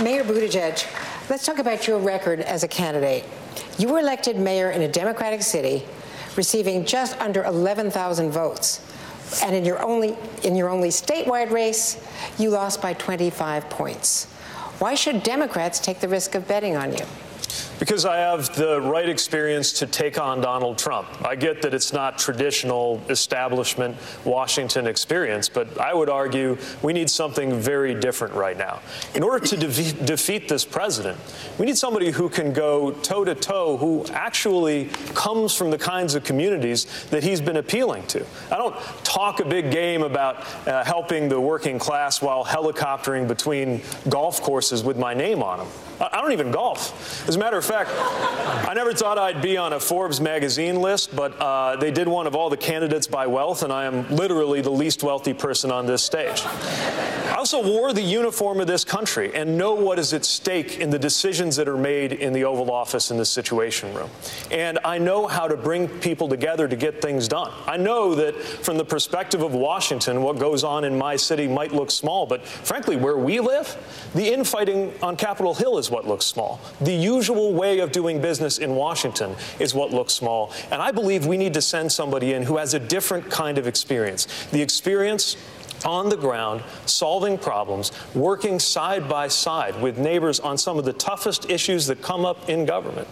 Mayor Buttigieg, let's talk about your record as a candidate. You were elected mayor in a Democratic city, receiving just under 11,000 votes. And in your only in your only statewide race, you lost by 25 points. Why should Democrats take the risk of betting on you? Because I have the right experience to take on Donald Trump. I get that it's not traditional establishment Washington experience, but I would argue we need something very different right now. In order to de- defeat this president, we need somebody who can go toe to toe, who actually comes from the kinds of communities that he's been appealing to. I don't talk a big game about uh, helping the working class while helicoptering between golf courses with my name on them. I don't even golf. As a matter of fact, I never thought I'd be on a Forbes magazine list, but uh, they did one of all the candidates by wealth, and I am literally the least wealthy person on this stage. Also wore the uniform of this country and know what is at stake in the decisions that are made in the Oval Office in the Situation Room. And I know how to bring people together to get things done. I know that from the perspective of Washington, what goes on in my city might look small, but frankly, where we live, the infighting on Capitol Hill is what looks small. The usual way of doing business in Washington is what looks small. And I believe we need to send somebody in who has a different kind of experience. The experience on the ground, solving problems, working side by side with neighbors on some of the toughest issues that come up in government.